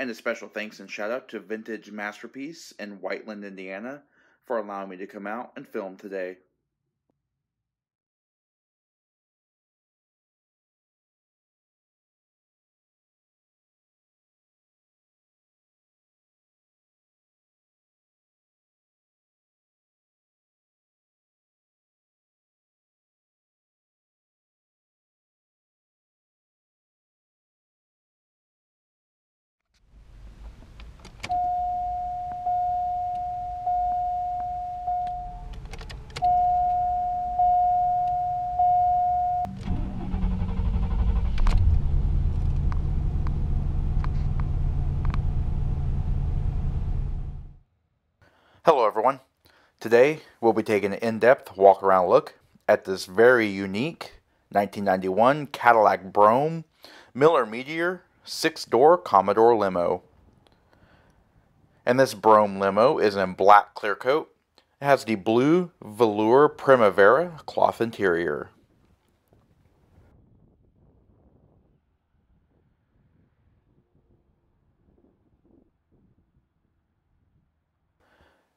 And a special thanks and shout out to Vintage Masterpiece in Whiteland, Indiana, for allowing me to come out and film today. Hello, everyone. Today we'll be taking an in depth walk around look at this very unique 1991 Cadillac Brougham Miller Meteor six door Commodore limo. And this Brougham limo is in black clear coat. It has the blue velour Primavera cloth interior.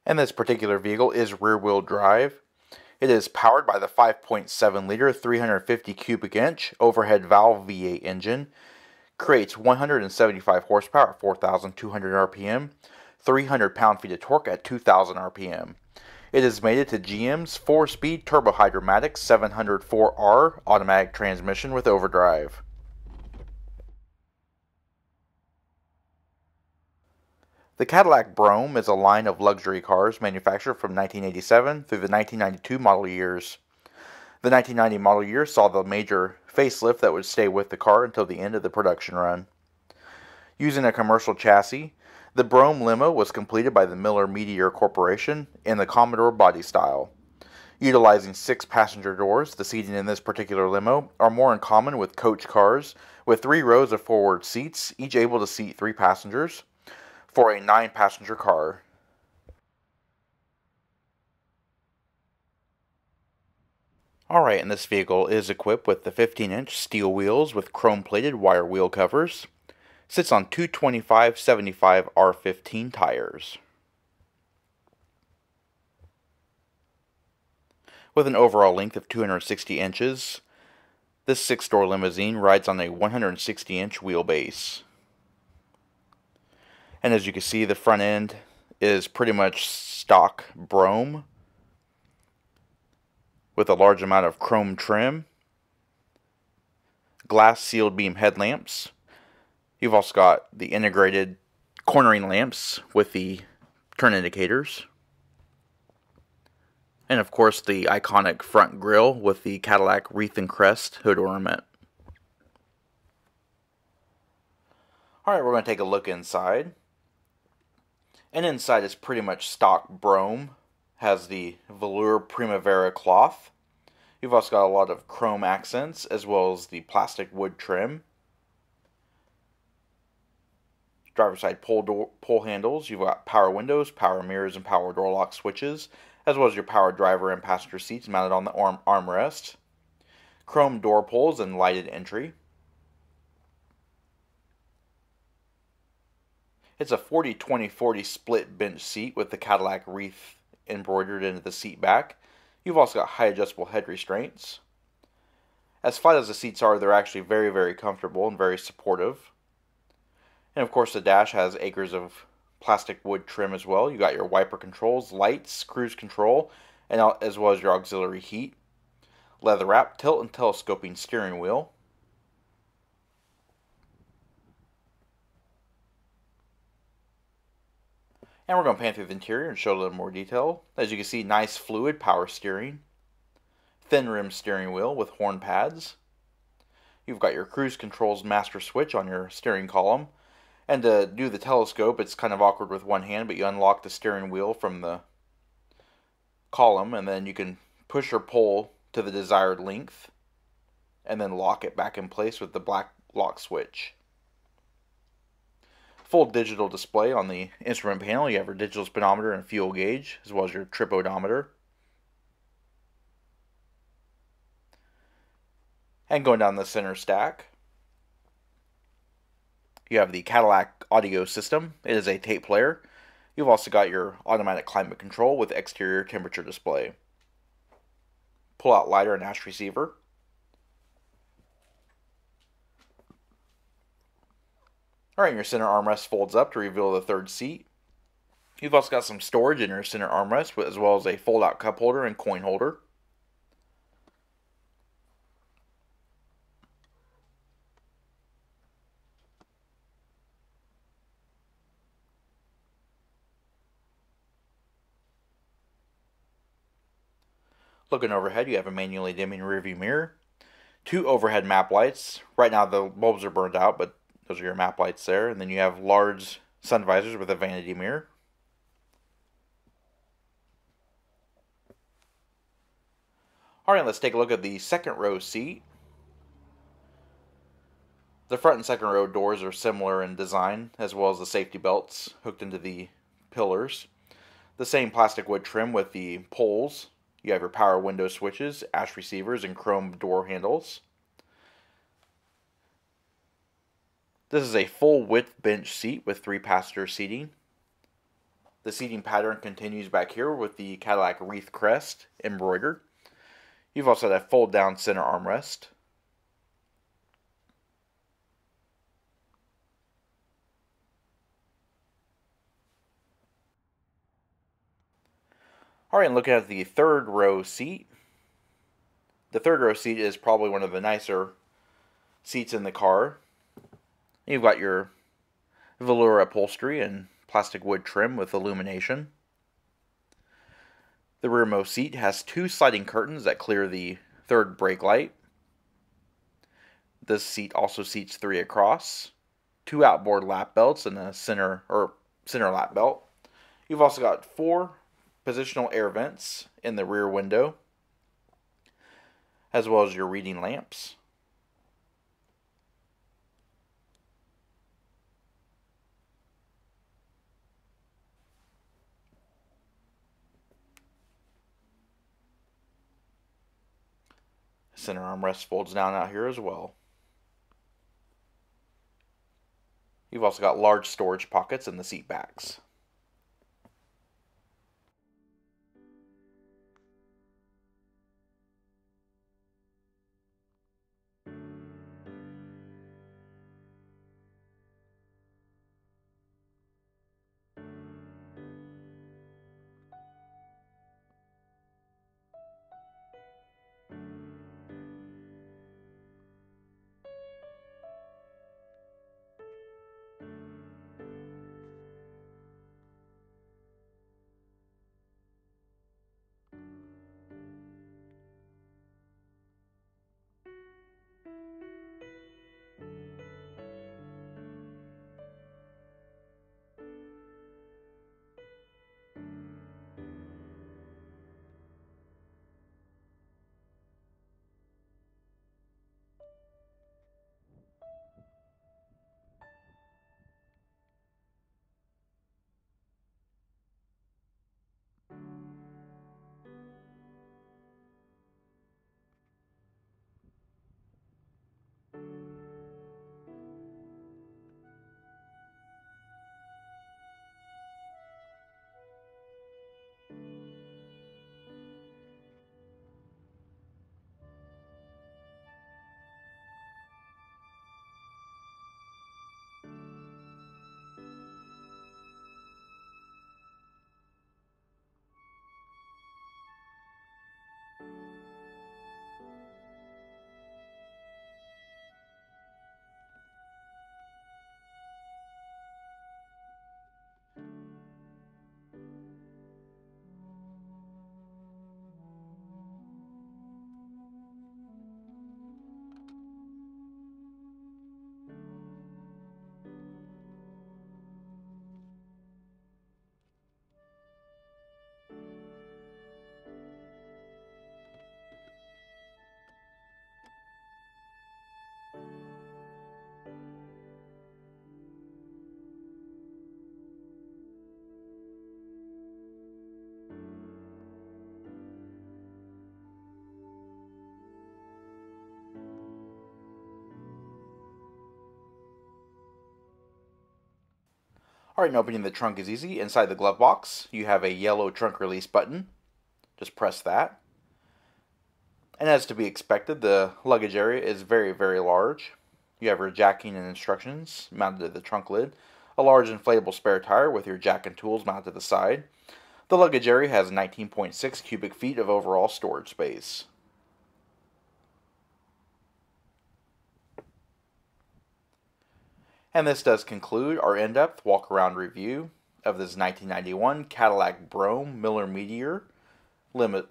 And this particular vehicle is rear wheel drive. It is powered by the 5.7 liter 350 cubic inch overhead valve V8 engine. Creates 175 horsepower at 4,200 RPM, 300 pound feet of torque at 2,000 RPM. It is mated to GM's 4 speed turbo Hydramatic 704R automatic transmission with overdrive. The Cadillac Brougham is a line of luxury cars manufactured from 1987 through the 1992 model years. The 1990 model year saw the major facelift that would stay with the car until the end of the production run. Using a commercial chassis, the Brougham limo was completed by the Miller Meteor Corporation in the Commodore body style. Utilizing six passenger doors, the seating in this particular limo are more in common with coach cars, with three rows of forward seats, each able to seat three passengers for a nine passenger car. Alright, and this vehicle is equipped with the 15 inch steel wheels with chrome plated wire wheel covers. Sits on 225 75 R15 tires. With an overall length of 260 inches, this six door limousine rides on a 160 inch wheelbase. And as you can see, the front end is pretty much stock Brougham with a large amount of chrome trim, glass sealed beam headlamps. You've also got the integrated cornering lamps with the turn indicators. And of course the iconic front grille with the Cadillac wreath and crest hood ornament. Alright, we're going to take a look inside. And inside is pretty much stock Brougham. Has the velour Primavera cloth. You've also got a lot of chrome accents as well as the plastic wood trim. Driver side pull, door, pull handles. You've got power windows, power mirrors, and power door lock switches, as well as your power driver and passenger seats mounted on the arm armrest. Chrome door pulls and lighted entry. It's a 40 20 40 split bench seat with the Cadillac wreath embroidered into the seat back. You've also got high adjustable head restraints. As flat as the seats are, they're actually very, very comfortable and very supportive. And of course, the dash has acres of plastic wood trim as well. You got your wiper controls, lights, cruise control, and as well as your auxiliary heat. Leather wrap, tilt and telescoping steering wheel. And we're going to pan through the interior and show a little more detail. As you can see, nice fluid power steering. Thin rim steering wheel with horn pads. You've got your cruise controls master switch on your steering column. And to do the telescope, it's kind of awkward with one hand, but you unlock the steering wheel from the column, and then you can push or pull to the desired length, and then lock it back in place with the black lock switch full digital display on the instrument panel. You have your digital speedometer and fuel gauge, as well as your trip odometer. And going down the center stack, You have the Cadillac audio system. It is a tape player. You've also got your automatic climate control with exterior temperature display. Pull out lighter and ash receiver. Alright, your center armrest folds up to reveal the third seat. You've also got some storage in your center armrest, as well as a fold-out cup holder and coin holder. Looking overhead, you have a manually dimming rearview mirror, two overhead map lights. Right now the bulbs are burned out, but those are your map lights there. And then you have large sun visors with a vanity mirror. All right, let's take a look at the second row seat. The front and second row doors are similar in design, as well as the safety belts hooked into the pillars. The same plastic wood trim with the poles you have your power window switches, ash receivers, and chrome door handles. This is a full width bench seat with three passenger seating. The seating pattern continues back here with the Cadillac wreath crest embroidered. You've also got a fold down center armrest. All right, and looking at the third row seat. The third row seat is probably one of the nicer seats in the car. You've got your velour upholstery and plastic wood trim with illumination. The rearmost seat has two sliding curtains that clear the third brake light. This seat also seats three across, two outboard lap belts and a center or center lap belt. You've also got four positional air vents in the rear window, as well as your reading lamps. Center armrest folds down out here as well. You've also got large storage pockets in the seat backs. Alright, opening the trunk is easy. Inside the glove box, you have a yellow trunk release button. Just press that. And as to be expected, the luggage area is very, very large. You have your jacking and instructions mounted to the trunk lid, a large inflatable spare tire with your jack and tools mounted to the side. The luggage area has 19.6 cubic feet of overall storage space. And this does conclude our in-depth walk-around review of this 1991 Cadillac Brougham Miller Meteor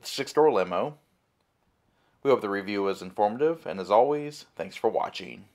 six-door limo. We hope the review was informative, and as always, thanks for watching.